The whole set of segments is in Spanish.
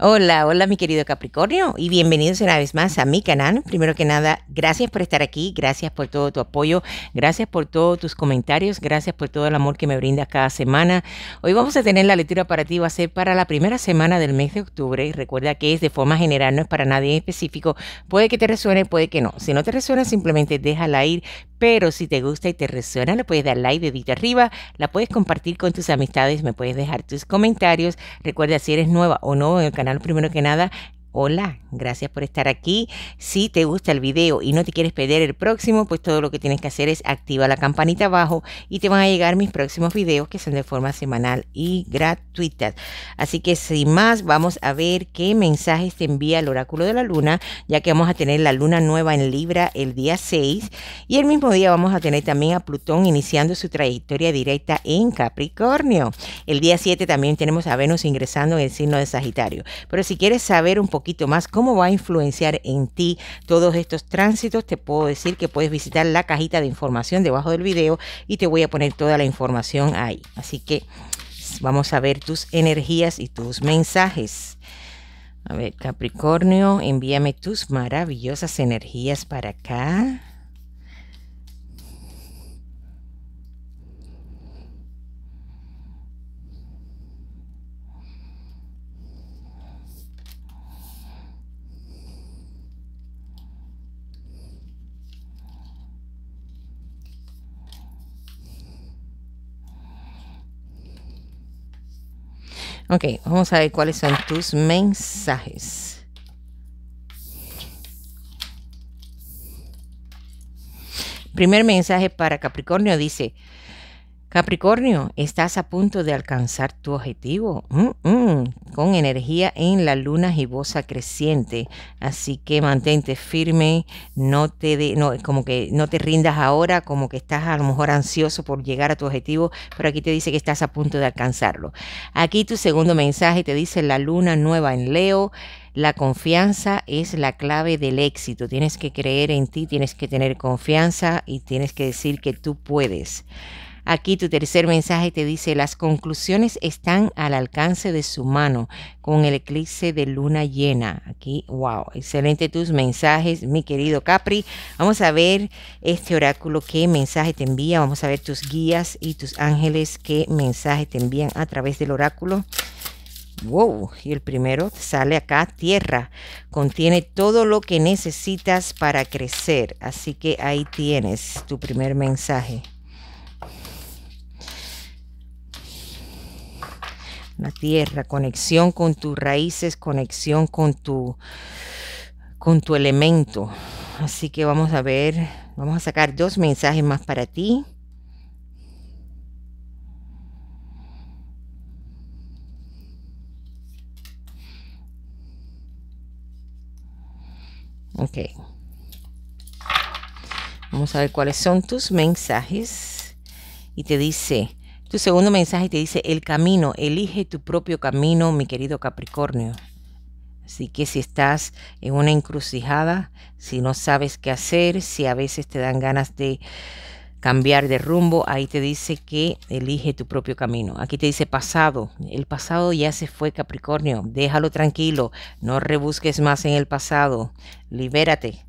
Hola, hola mi querido Capricornio y bienvenidos una vez más a mi canal. Primero que nada, gracias por estar aquí, gracias por todo tu apoyo, gracias por todos tus comentarios, gracias por todo el amor que me brindas cada semana. Hoy vamos a tener la lectura para ti, va a ser para la primera semana del mes de octubre. Recuerda que es de forma general, no es para nadie en específico. Puede que te resuene, puede que no. Si no te resuena, simplemente déjala ir. Pero si te gusta y te resuena, le puedes dar like, dedito arriba, la puedes compartir con tus amistades, me puedes dejar tus comentarios. Recuerda si eres nueva o no en el canal primero que nada Hola, gracias por estar aquí. Si te gusta el video y no te quieres perder el próximo, pues todo lo que tienes que hacer es activar la campanita abajo y te van a llegar mis próximos videos que son de forma semanal y gratuitas. Así que sin más, vamos a ver qué mensajes te envía el oráculo de la luna, ya que vamos a tener la luna nueva en Libra el día 6 y el mismo día vamos a tener también a Plutón iniciando su trayectoria directa en Capricornio. El día 7 también tenemos a Venus ingresando en el signo de Sagitario. Pero si quieres saber un poco más cómo va a influenciar en ti todos estos tránsitos, te puedo decir que puedes visitar la cajita de información debajo del video y te voy a poner toda la información ahí. Así que vamos a ver tus energías y tus mensajes. A ver, Capricornio, envíame tus maravillosas energías para acá. Ok, vamos a ver cuáles son tus mensajes. Primer mensaje para Capricornio dice, Capricornio, estás a punto de alcanzar tu objetivo mm, mm, con energía en la luna gibosa creciente. Así que mantente firme, no te de, no, como que no te rindas ahora, como que estás a lo mejor ansioso por llegar a tu objetivo, pero aquí te dice que estás a punto de alcanzarlo. Aquí tu segundo mensaje te dice la luna nueva en Leo. La confianza es la clave del éxito. Tienes que creer en ti, tienes que tener confianza y tienes que decir que tú puedes. Aquí tu tercer mensaje te dice, las conclusiones están al alcance de su mano con el eclipse de luna llena. Aquí, wow, excelente tus mensajes, mi querido Capri. Vamos a ver este oráculo, qué mensaje te envía. Vamos a ver tus guías y tus ángeles, qué mensaje te envían a través del oráculo. Wow, y el primero sale acá, tierra. Contiene todo lo que necesitas para crecer. Así que ahí tienes tu primer mensaje. La tierra, conexión con tus raíces, conexión con tu, con tu elemento. Así que vamos a ver, vamos a sacar dos mensajes más para ti. Ok. Vamos a ver cuáles son tus mensajes. Y te dice, tu segundo mensaje te dice, el camino, elige tu propio camino, mi querido Capricornio. Así que si estás en una encrucijada, si no sabes qué hacer, si a veces te dan ganas de cambiar de rumbo, ahí te dice que elige tu propio camino. Aquí te dice pasado. El pasado ya se fue, Capricornio. Déjalo tranquilo. No rebusques más en el pasado. Libérate.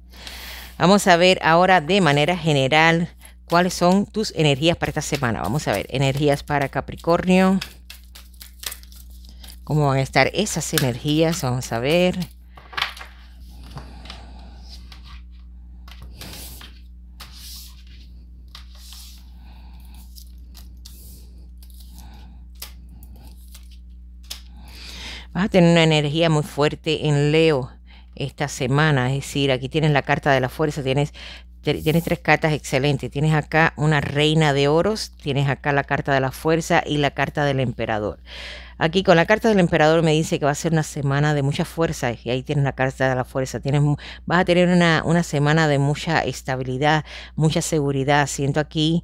Vamos a ver ahora de manera general cuáles son tus energías para esta semana. Vamos a ver, energías para Capricornio. ¿Cómo van a estar esas energías? Vamos a ver. Vas a tener una energía muy fuerte en Leo esta semana. Es decir, aquí tienes la carta de la fuerza, tienes tienes tres cartas excelentes. Tienes acá una reina de oros, tienes acá la carta de la fuerza y la carta del emperador. Aquí con la carta del emperador me dice que va a ser una semana de mucha fuerza y ahí tienes la carta de la fuerza. Tienes, vas a tener una, una semana de mucha estabilidad, mucha seguridad. Siento aquí...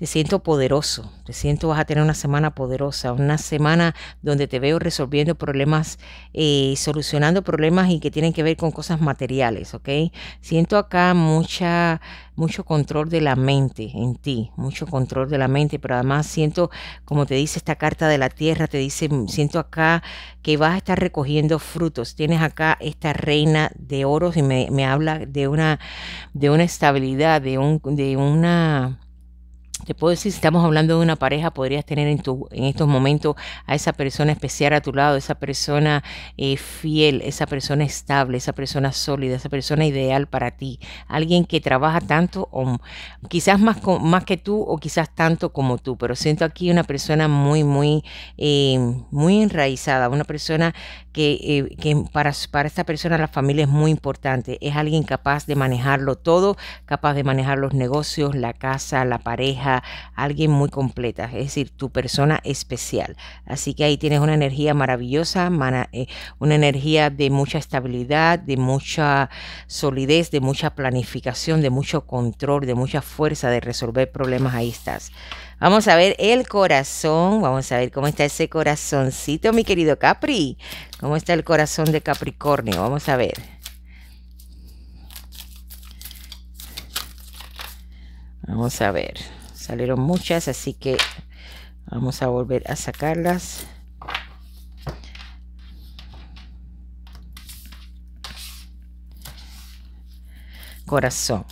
te siento poderoso, te siento vas a tener una semana poderosa, una semana donde te veo resolviendo problemas, eh, solucionando problemas y que tienen que ver con cosas materiales, ¿ok? Siento acá mucha, mucho control de la mente en ti, mucho control de la mente, pero además siento, como te dice esta carta de la tierra, te dice, siento acá que vas a estar recogiendo frutos. Tienes acá esta reina de oros y me, me habla de una, de una estabilidad, de, un, de una te puedo decir, si estamos hablando de una pareja, podrías tener en, tu, en estos momentos a esa persona especial a tu lado, esa persona eh, fiel, esa persona estable, esa persona sólida, esa persona ideal para ti. Alguien que trabaja tanto o quizás más, más que tú o quizás tanto como tú, pero siento aquí una persona muy, muy, eh, muy enraizada, una persona que, eh, que para, para esta persona la familia es muy importante. Es alguien capaz de manejarlo todo, capaz de manejar los negocios, la casa, la pareja alguien muy completa, es decir, tu persona especial. Así que ahí tienes una energía maravillosa, eh, una energía de mucha estabilidad, de mucha solidez, de mucha planificación, de mucho control, de mucha fuerza de resolver problemas. Ahí estás. Vamos a ver el corazón. Vamos a ver cómo está ese corazoncito, mi querido Capri. ¿Cómo está el corazón de Capricornio? Vamos a ver. Vamos a ver salieron muchas así que vamos a volver a sacarlas corazón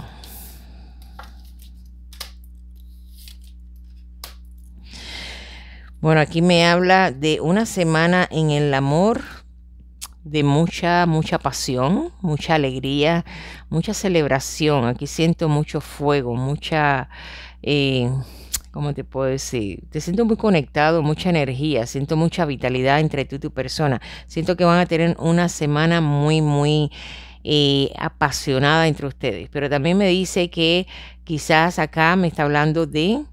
bueno aquí me habla de una semana en el amor de mucha, mucha pasión, mucha alegría, mucha celebración. Aquí siento mucho fuego, mucha eh, ¿cómo te puedo decir? Te siento muy conectado, mucha energía, siento mucha vitalidad entre tú y tu persona. Siento que van a tener una semana muy, muy eh, apasionada entre ustedes. Pero también me dice que quizás acá me está hablando de...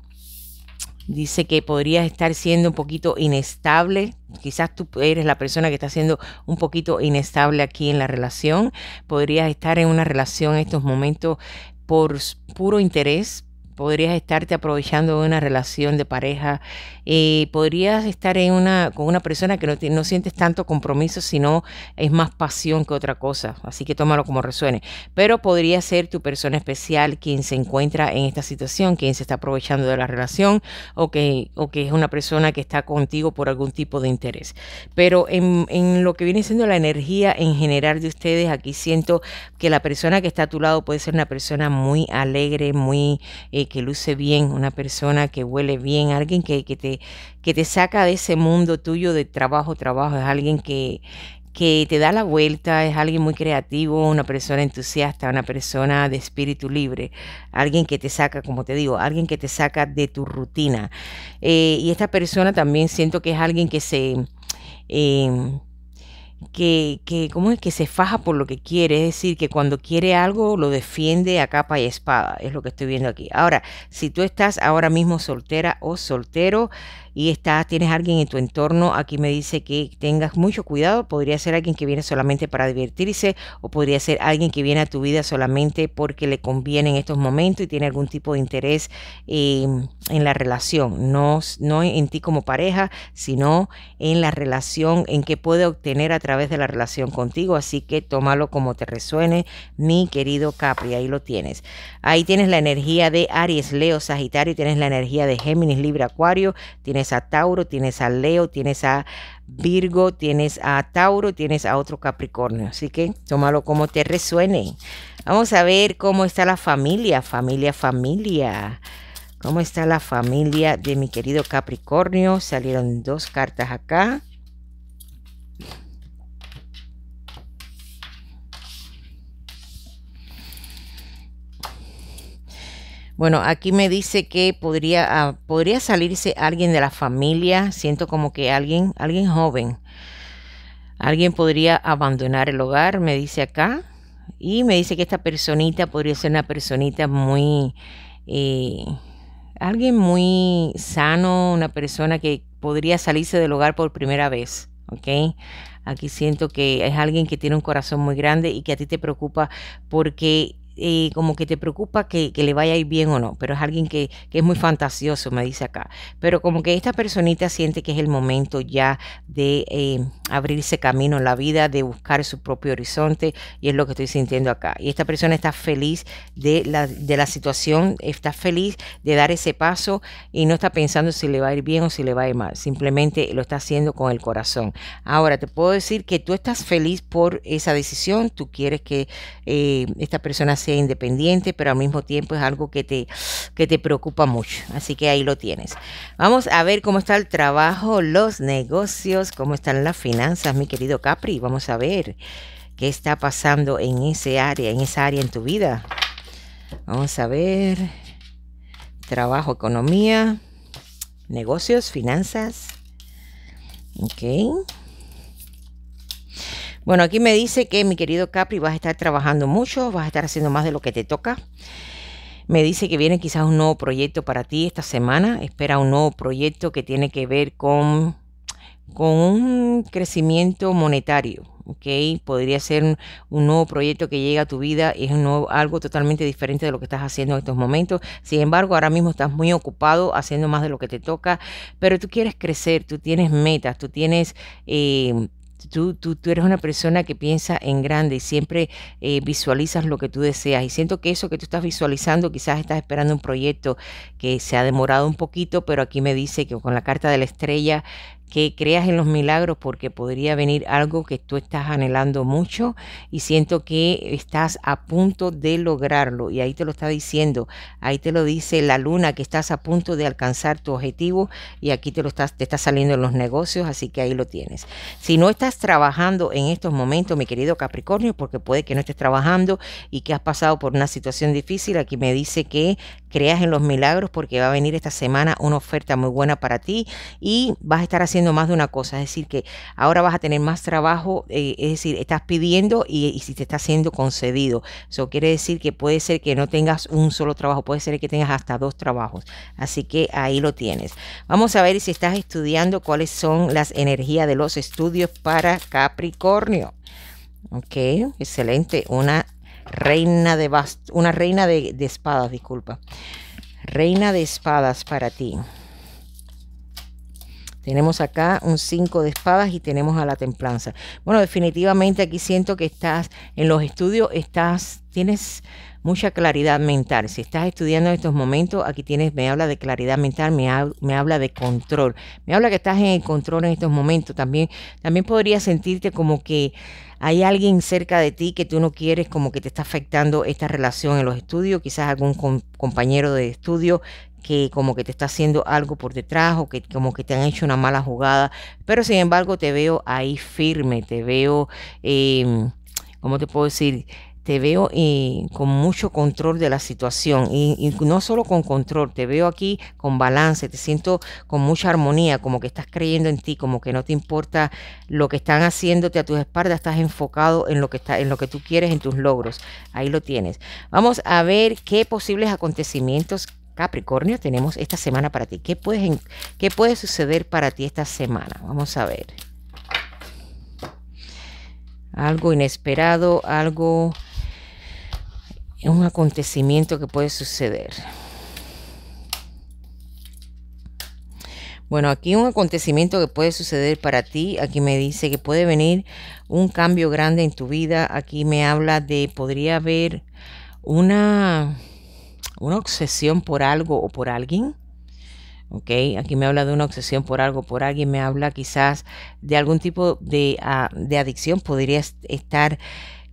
Dice que podrías estar siendo un poquito inestable. Quizás tú eres la persona que está siendo un poquito inestable aquí en la relación. Podrías estar en una relación en estos momentos por puro interés, podrías estarte aprovechando de una relación de pareja, eh, podrías estar en una, con una persona que no, no sientes tanto compromiso, sino es más pasión que otra cosa, así que tómalo como resuene. Pero podría ser tu persona especial quien se encuentra en esta situación, quien se está aprovechando de la relación o que, o que es una persona que está contigo por algún tipo de interés. Pero en, en lo que viene siendo la energía en general de ustedes, aquí siento que la persona que está a tu lado puede ser una persona muy alegre, muy... Eh, que luce bien, una persona que huele bien, alguien que, te, que te saca de ese mundo tuyo de trabajo, trabajo, es alguien que, que te da la vuelta, es alguien muy creativo, una persona entusiasta, una persona de espíritu libre, alguien que te saca, como te digo, alguien que te saca de tu rutina. Eh, y esta persona también siento que es alguien que se... Eh, que, que, ¿cómo es? que se faja por lo que quiere, es decir, que cuando quiere algo lo defiende a capa y espada, es lo que estoy viendo aquí. Ahora, si tú estás ahora mismo soltera o soltero, y estás, tienes alguien en tu entorno, aquí me dice que tengas mucho cuidado, podría ser alguien que viene solamente para divertirse o podría ser alguien que viene a tu vida solamente porque le conviene en estos momentos y tiene algún tipo de interés em, en la relación, no, no en ti como pareja, sino en la relación, en que puede obtener a través de la relación contigo, así que tómalo como te resuene, mi querido Capri, ahí lo tienes. Ahí tienes la energía de Aries, Leo, Sagitario, tienes la energía de Géminis, Libra, Acuario, tienes a Tauro, tienes a Leo, tienes a Virgo, tienes a Tauro, tienes a otro Capricornio. Así que tómalo como te resuene. Vamos a ver cómo está la familia, familia, familia. ¿Cómo está la familia de mi querido Capricornio? Salieron dos cartas acá. Bueno, aquí me dice que podría, ah, podría salirse alguien de la familia. Siento como que alguien, alguien joven. Alguien podría abandonar el hogar, me dice acá. Y me dice que esta personita podría ser una personita muy... Eh, alguien muy sano, una persona que podría salirse del hogar por primera vez. ¿Ok? Aquí siento que es alguien que tiene un corazón muy grande y que a ti te preocupa porque eh, como que te preocupa que, le vaya a ir bien o no, pero es alguien que, es muy fantasioso, me dice acá. Pero como que esta personita siente que es el momento ya de eh, abrirse camino en la vida, de buscar su propio horizonte, y es lo que estoy sintiendo acá. Y esta persona está feliz de la, de la situación, está feliz de dar ese paso y no está pensando si le va a ir bien o si le va a ir mal, simplemente lo está haciendo con el corazón. Ahora, te puedo decir que tú estás feliz por esa decisión, tú quieres que eh, esta persona independiente, pero al mismo tiempo es algo que te, que te preocupa mucho. Así que ahí lo tienes. Vamos a ver cómo está el trabajo, los negocios, cómo están las finanzas, mi querido Capri. Vamos a ver qué está pasando en ese área, en esa área en tu vida. Vamos a ver. Trabajo, economía, negocios, finanzas. Ok. Bueno, aquí me dice que mi querido Capri vas a estar trabajando mucho, vas a estar haciendo más de lo que te toca. Me dice que viene quizás un nuevo proyecto para ti esta semana. Espera un nuevo proyecto que tiene que ver con, con un crecimiento monetario. ¿ok? Podría ser un, nuevo proyecto que llega a tu vida, es un nuevo, algo totalmente diferente de lo que estás haciendo en estos momentos. Sin embargo, ahora mismo estás muy ocupado haciendo más de lo que te toca, pero tú quieres crecer, tú tienes metas, tú tienes eh, Tú, tú, tú, eres una persona que piensa en grande y siempre eh, visualizas lo que tú deseas. Y siento que eso que tú estás visualizando, quizás estás esperando un proyecto que se ha demorado un poquito, pero aquí me dice que con la carta de la estrella que creas en los milagros porque podría venir algo que tú estás anhelando mucho y siento que estás a punto de lograrlo y ahí te lo está diciendo, ahí te lo dice la luna que estás a punto de alcanzar tu objetivo y aquí te lo estás te está saliendo en los negocios, así que ahí lo tienes. Si no estás trabajando en estos momentos, mi querido Capricornio, porque puede que no estés trabajando y que has pasado por una situación difícil, aquí me dice que creas en los milagros porque va a venir esta semana una oferta muy buena para ti y vas a estar haciendo más de una cosa, es decir, que ahora vas a tener más trabajo, eh, es decir, estás pidiendo y, si te está siendo concedido. Eso quiere decir que puede ser que no tengas un solo trabajo, puede ser que tengas hasta dos trabajos. Así que ahí lo tienes. Vamos a ver si estás estudiando cuáles son las energías de los estudios para Capricornio. Ok, excelente. Una reina de una reina de, de espadas, disculpa. Reina de espadas para ti. Tenemos acá un 5 de espadas y tenemos a la templanza. Bueno, definitivamente aquí siento que estás en los estudios, estás, tienes mucha claridad mental. Si estás estudiando en estos momentos, aquí tienes, me habla de claridad mental, me, me, habla de control. Me habla que estás en el control en estos momentos. También, también podría sentirte como que hay alguien cerca de ti que tú no quieres, como que te está afectando esta relación en los estudios, quizás algún compañero de estudio que como que te está haciendo algo por detrás o que como que te han hecho una mala jugada, pero sin embargo te veo ahí firme, te veo, eh, ¿cómo te puedo decir? Te veo eh, con mucho control de la situación y, no solo con control, te veo aquí con balance, te siento con mucha armonía, como que estás creyendo en ti, como que no te importa lo que están haciéndote a tus espaldas, estás enfocado en lo que está, en lo que tú quieres, en tus logros. Ahí lo tienes. Vamos a ver qué posibles acontecimientos Capricornio, tenemos esta semana para ti. ¿Qué, puedes, ¿Qué puede suceder para ti esta semana? Vamos a ver. Algo inesperado, algo, un acontecimiento que puede suceder. Bueno, aquí un acontecimiento que puede suceder para ti. Aquí me dice que puede venir un cambio grande en tu vida. Aquí me habla de, podría haber una una obsesión por algo o por alguien. ¿ok? Aquí me habla de una obsesión por algo, por alguien, me habla quizás de algún tipo de, ah, de adicción, podría estar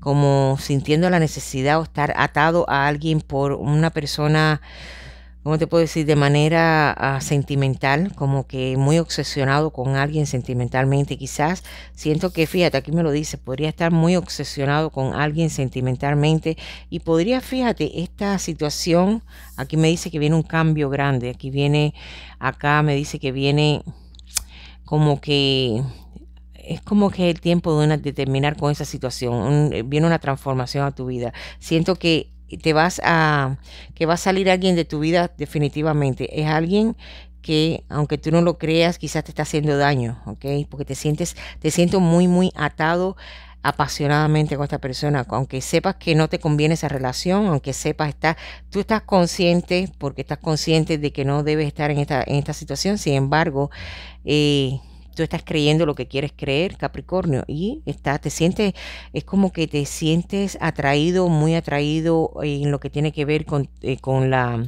como sintiendo la necesidad o estar atado a alguien por una persona ¿cómo te puedo decir? De manera ah, sentimental, como que muy obsesionado con alguien sentimentalmente. Quizás siento que, fíjate, aquí me lo dice, podría estar muy obsesionado con alguien sentimentalmente y podría, fíjate, esta situación, aquí me dice que viene un cambio grande, aquí viene, acá me dice que viene como que es como que el tiempo de, una, de terminar con esa situación, viene una transformación a tu vida. Siento que te vas a, que va a salir alguien de tu vida definitivamente. Es alguien que aunque tú no lo creas, quizás te está haciendo daño, ¿ok? Porque te sientes, te siento muy, muy atado apasionadamente con esta persona, aunque sepas que no te conviene esa relación, aunque sepas, está, tú estás consciente, porque estás consciente de que no debes estar en esta, en esta situación, sin embargo, eh, tú estás creyendo lo que quieres creer, Capricornio, y está, te sientes, es como que te sientes atraído, muy atraído en lo que tiene que ver con, eh, con la,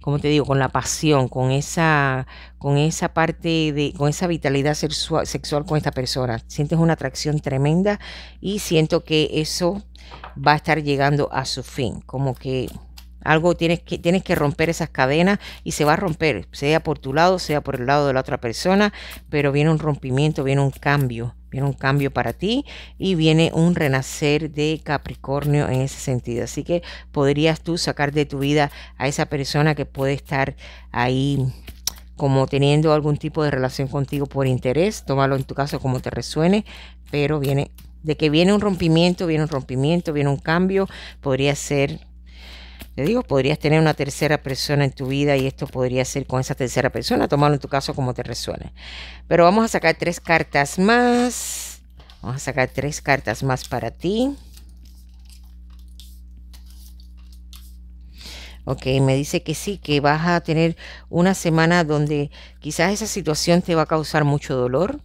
como te digo, con la pasión, con esa, con esa parte de, con esa vitalidad sexual, sexual con esta persona. Sientes una atracción tremenda y siento que eso va a estar llegando a su fin, como que algo tienes que, tienes que romper esas cadenas y se va a romper, sea por tu lado, sea por el lado de la otra persona, pero viene un rompimiento, viene un cambio, viene un cambio para ti y viene un renacer de Capricornio en ese sentido. Así que podrías tú sacar de tu vida a esa persona que puede estar ahí como teniendo algún tipo de relación contigo por interés, tómalo en tu caso como te resuene, pero viene de que viene un rompimiento, viene un rompimiento, viene un cambio, podría ser te digo, podrías tener una tercera persona en tu vida y esto podría ser con esa tercera persona, tomarlo en tu caso como te resuene. Pero vamos a sacar tres cartas más. Vamos a sacar tres cartas más para ti. Ok, me dice que sí, que vas a tener una semana donde quizás esa situación te va a causar mucho dolor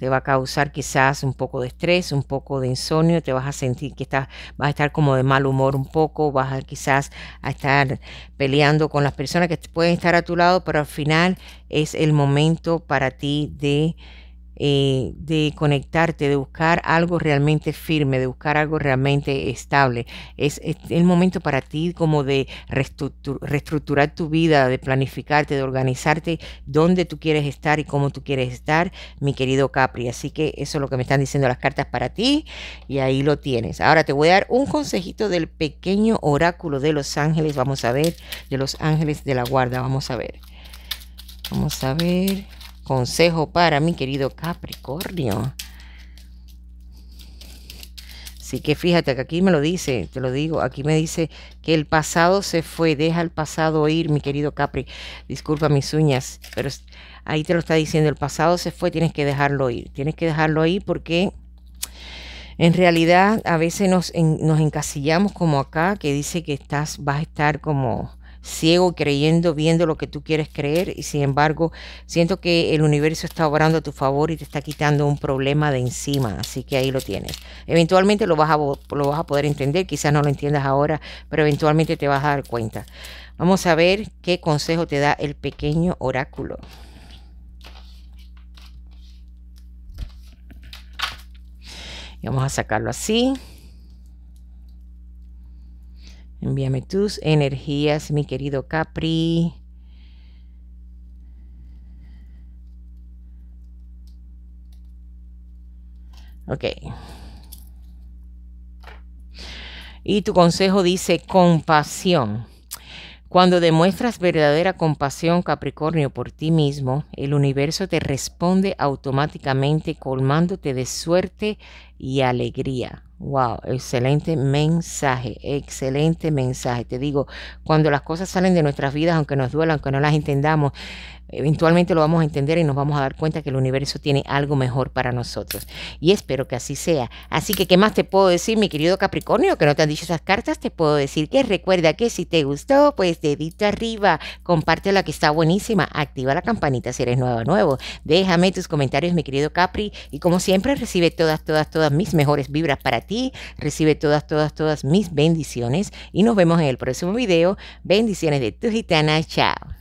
te va a causar quizás un poco de estrés, un poco de insomnio, te vas a sentir que estás, vas a estar como de mal humor un poco, vas a quizás a estar peleando con las personas que pueden estar a tu lado, pero al final es el momento para ti de eh, de conectarte, de buscar algo realmente firme, de buscar algo realmente estable. Es, el momento para ti como de reestructurar tu vida, de planificarte, de organizarte dónde tú quieres estar y cómo tú quieres estar, mi querido Capri. Así que eso es lo que me están diciendo las cartas para ti y ahí lo tienes. Ahora te voy a dar un consejito del pequeño oráculo de los ángeles. Vamos a ver, de los ángeles de la guarda. Vamos a ver. Vamos a ver. Consejo para mi querido Capricornio. Así que fíjate que aquí me lo dice, te lo digo, aquí me dice que el pasado se fue, deja el pasado ir, mi querido Capri. Disculpa mis uñas, pero ahí te lo está diciendo, el pasado se fue, tienes que dejarlo ir. Tienes que dejarlo ir porque en realidad a veces nos, nos encasillamos como acá, que dice que estás, vas a estar como ciego creyendo, viendo lo que tú quieres creer y sin embargo siento que el universo está obrando a tu favor y te está quitando un problema de encima, así que ahí lo tienes. Eventualmente lo vas a, lo vas a poder entender, quizás no lo entiendas ahora, pero eventualmente te vas a dar cuenta. Vamos a ver qué consejo te da el pequeño oráculo. Vamos a sacarlo así. Envíame tus energías, mi querido Capri. Ok. Y tu consejo dice compasión. Cuando demuestras verdadera compasión, Capricornio, por ti mismo, el universo te responde automáticamente colmándote de suerte y alegría. Wow, excelente mensaje, excelente mensaje. Te digo, cuando las cosas salen de nuestras vidas, aunque nos duelan, aunque no las entendamos, eventualmente lo vamos a entender y nos vamos a dar cuenta que el universo tiene algo mejor para nosotros. Y espero que así sea. Así que, ¿qué más te puedo decir, mi querido Capricornio? Que no te han dicho esas cartas, te puedo decir que recuerda que si te gustó, pues dedito arriba, comparte la que está buenísima, activa la campanita si eres nuevo nuevo. Déjame tus comentarios, mi querido Capri. Y como siempre, recibe todas, todas, mis mejores vibras para ti. Recibe todas, todas, todas mis bendiciones. Y nos vemos en el próximo video. Bendiciones de tu gitana. Chao.